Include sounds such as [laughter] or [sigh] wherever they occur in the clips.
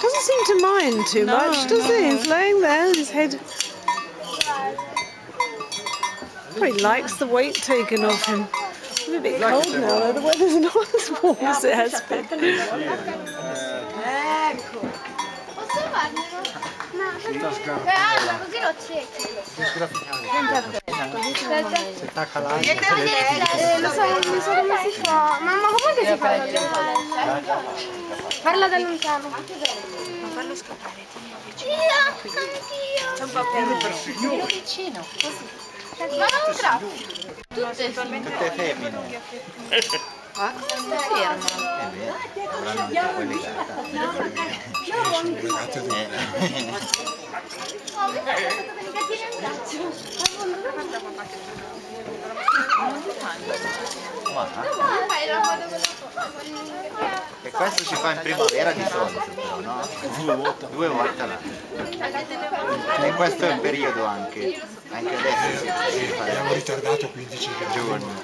Doesn't seem to mind too no, much, does no. he? He's laying there, his head... Oh, he likes the weight taken off him. It's a bit cold now, though. The weather's [laughs] not as warm as it has been. Calma, così lo ciechi. Se sta calando. Non so come si fa. Mamma, come che si fa la chiamata? Parla da lontano. Ma farlo scappare, tieni vicino. Io, anch'io. C'è un po' più. Più vicino, così. Ma non troppo. Tutte femmine. Tutte femmine. qua cosa si ferma? Eh beh, avranno già collegata. Grazie a tutti. Con e questo si fa in primavera di solito però, no? Due volte. Due volte all'anno. E questo è un periodo anche. Anche adesso si, si fa. Abbiamo ritardato 15 giorni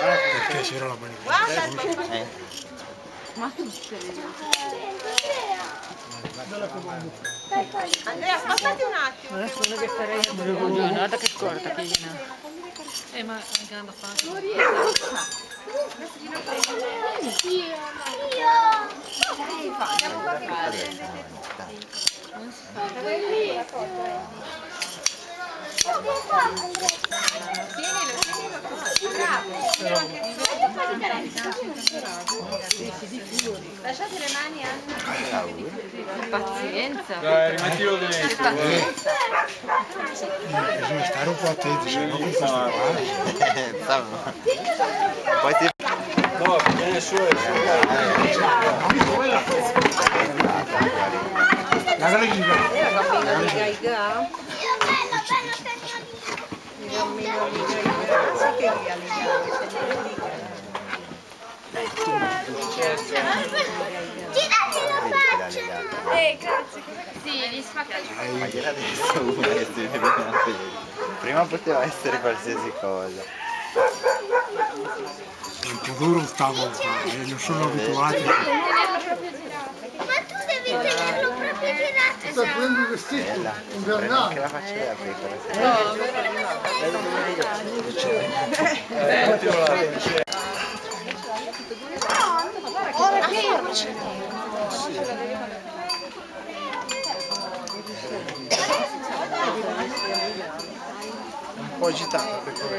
perché c'era la manifestazione. Eh. Andrea, spostati un attimo. Guarda che corta che. Eh ma anche andando a fare. Lasciate le mani a... Pazienza. Dai, rimettilo dentro. Bisogna stare un po' attenti, se no con questo qua. Poi ti No, viene su e su. La. Girati la la legata. Eh, grazie. Sì, li spacca Ma gliela adesso una che si vede una. Prima poteva essere qualsiasi cosa. È un po' duro stavo a fare, non sono abituati. Ma tu devi tenerlo proprio girato. Bella. Prendo anche la faccia della pecora. Ora che io Un po' agitata la pecora.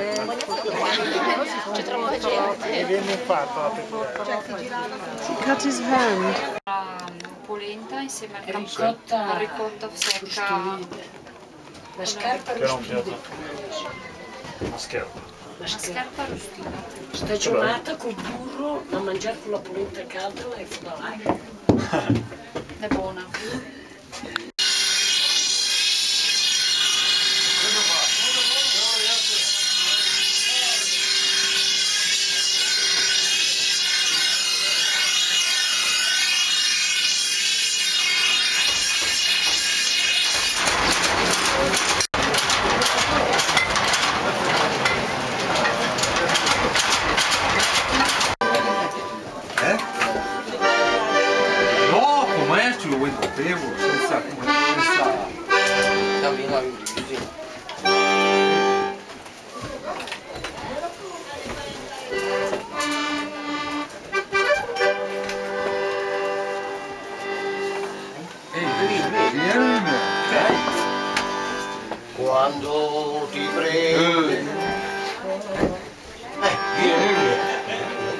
E viene fatta la pecora. He cut his hand. polenta insieme al ricotta, ricotta secca. La scarpa Che era un La scarpa rustica. stagionata con burro da mangiare con la polenta calda e fondale. È [laughs] buona. Quando ti prende. Eh, vieni.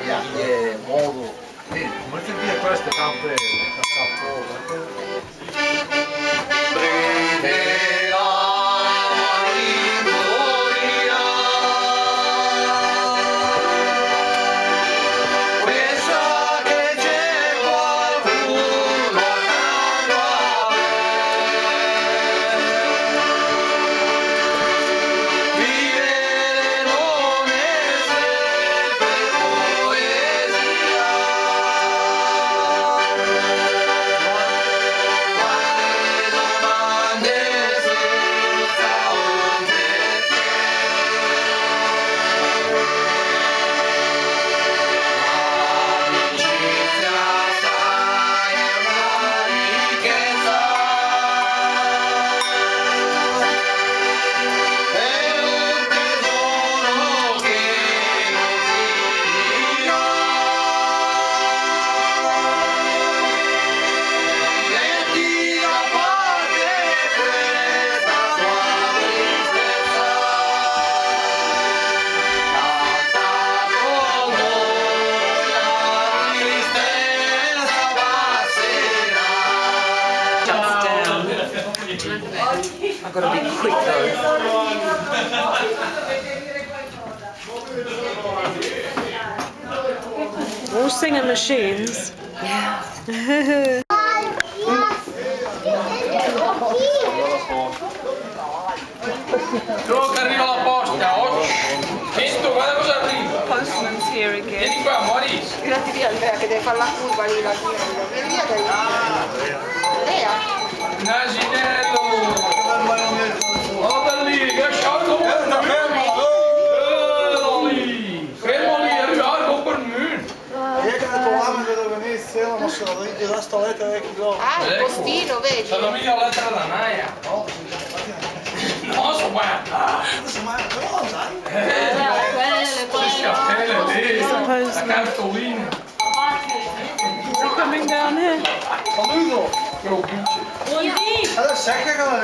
Vieni, modo. Eh, come ti dire queste campe I've got to be quick though. All singer machines. Yeah. Solo che arriva la posta. Visto, guarda cosa arriva. Postman's here again. Vieni qua, Maurice. Tirati via Andrea che deve fare la curva lì, la via dai. Andrea. sto letto del chilo. Ah, il postino, vedi? Sono mica. No, no, sono guarda. Sono guarda, sai? Quelle, la cartolina. Allora, sai che cosa